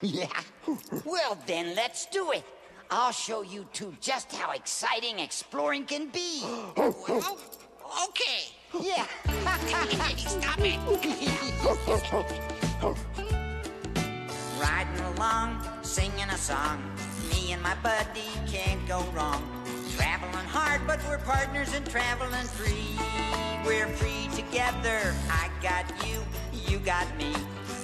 Yeah. Well, then, let's do it. I'll show you two just how exciting exploring can be. Well, okay. Yeah. Stop it. Riding along, singing a song. Me and my buddy can't go wrong. Traveling hard, but we're partners in traveling free. We're free together. I got you, you got me.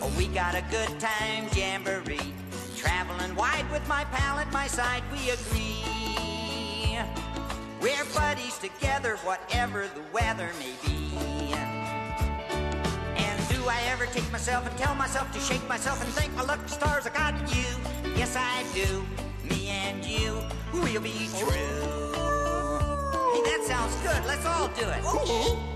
Oh, we got a good time jamboree. Traveling wide with my pal at my side, we agree. We're buddies together, whatever the weather may be. And do I ever take myself and tell myself to shake myself and thank my lucky stars I got you? Yes, I do. Me and you, we'll be true. Hey, that sounds good. Let's all do it. Riding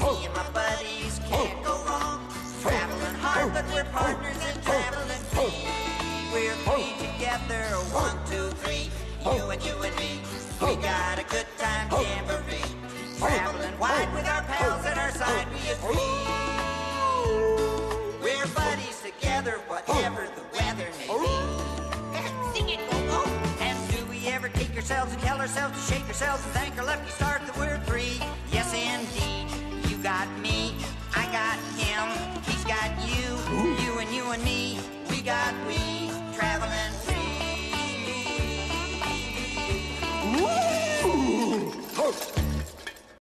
Me and my buddies can't go wrong. Traveling hard, but we're partners in traveling free. We're three together, one, two, three. You and you and me, we got a good time jamboree. Traveling wide with our pals at our side, we agree. We're buddies together, whatever the weather may be. Sing it, Gobo. And do we ever take ourselves and tell ourselves to shake ourselves and thank our lucky stars that we're free?